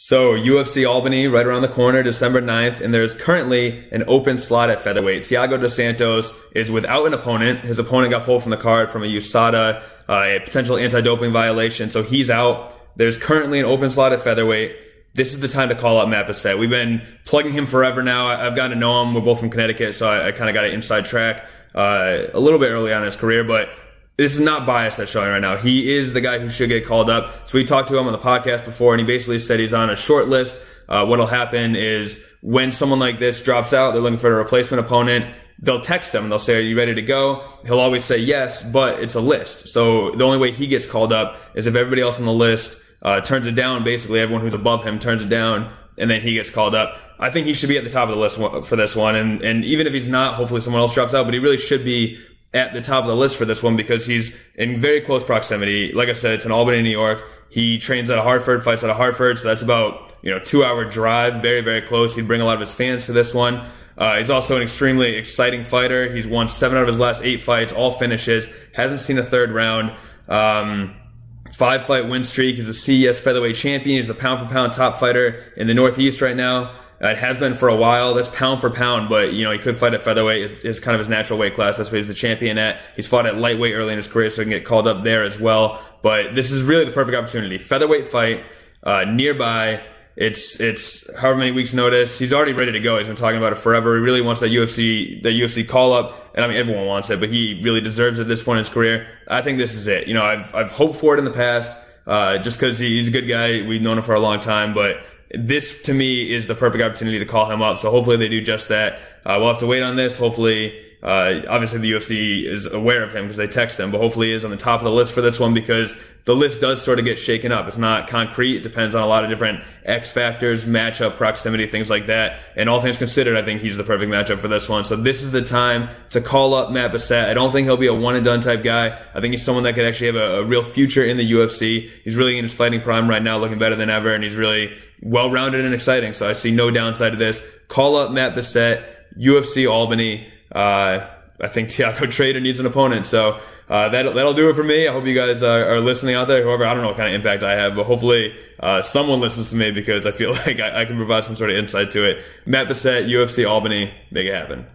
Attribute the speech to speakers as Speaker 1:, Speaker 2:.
Speaker 1: So UFC Albany right around the corner, December 9th, and there's currently an open slot at featherweight. Tiago dos Santos is without an opponent. His opponent got pulled from the card from a USADA, uh, a potential anti-doping violation, so he's out. There's currently an open slot at featherweight. This is the time to call up Matt Bessette. We've been plugging him forever now. I've gotten to know him. We're both from Connecticut, so I, I kind of got an inside track uh, a little bit early on in his career, but this is not bias that's showing right now. He is the guy who should get called up. So we talked to him on the podcast before, and he basically said he's on a short list. Uh, what'll happen is when someone like this drops out, they're looking for a replacement opponent. They'll text him and they'll say, "Are you ready to go?" He'll always say yes, but it's a list. So the only way he gets called up is if everybody else on the list uh, turns it down. Basically, everyone who's above him turns it down, and then he gets called up. I think he should be at the top of the list for this one, and and even if he's not, hopefully someone else drops out. But he really should be at the top of the list for this one because he's in very close proximity. Like I said, it's in Albany, New York. He trains out of Hartford, fights out of Hartford, so that's about you know two hour drive, very very close. He'd bring a lot of his fans to this one. Uh, he's also an extremely exciting fighter. He's won seven out of his last eight fights, all finishes. Hasn't seen a third round. Um, five fight win streak. He's a CES featherweight champion. He's the pound for pound top fighter in the Northeast right now. Uh, it has been for a while. That's pound for pound, but you know he could fight at featherweight. It's, kind of his natural weight class. That's what he's the champion at. He's fought at lightweight early in his career, so he can get called up there as well. But this is really the perfect opportunity. Featherweight fight uh, nearby. It's it's however many weeks notice. He's already ready to go. He's been talking about it forever. He really wants that UFC that UFC call up, and I mean everyone wants it, but he really deserves it at this point in his career. I think this is it. You know, I've I've hoped for it in the past, uh, just because he's a good guy. We've known him for a long time, but this to me is the perfect opportunity to call him up. So hopefully they do just that. Uh, we'll have to wait on this. Hopefully, uh, obviously the UFC is aware of him because they text him, but hopefully he is on the top of the list for this one because the list does sort of get shaken up. It's not concrete. It depends on a lot of different X factors, matchup, proximity, things like that. And all things considered, I think he's the perfect matchup for this one. So this is the time to call up Matt Bessette. I don't think he'll be a one and done type guy. I think he's someone that could actually have a, a real future in the UFC. He's really in his fighting prime right now, looking better than ever, and he's really well rounded and exciting. So I see no downside to this. Call up Matt Bessette, UFC Albany. Uh, I think Tiago Trator needs an opponent. So uh, that'll, that'll do it for me. I hope you guys are, are, listening out there. However, I don't know what kind of impact I have, but hopefully uh, someone listens to me because I feel like I, I, can provide some sort of insight to it. Matt Bessette, UFC Albany, make it happen.